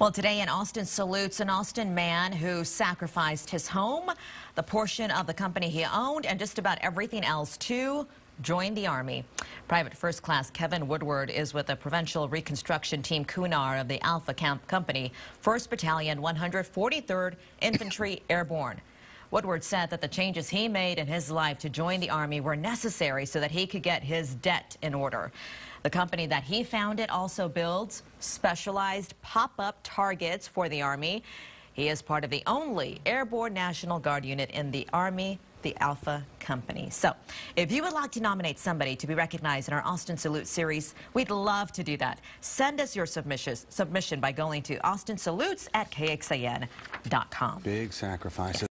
Well, today in Austin salutes an Austin man who sacrificed his home, the portion of the company he owned, and just about everything else to join the Army. Private First Class Kevin Woodward is with the Provincial Reconstruction Team Kunar of the Alpha Camp Company, 1st Battalion, 143rd Infantry Airborne. Woodward said that the changes he made in his life to join the Army were necessary so that he could get his debt in order. The company that he founded also builds specialized pop-up targets for the Army. He is part of the only Airborne National Guard unit in the Army, the Alpha Company. So, if you would like to nominate somebody to be recognized in our Austin Salute series, we'd love to do that. Send us your submission by going to austinsalutes at kxan.com. Big sacrifices.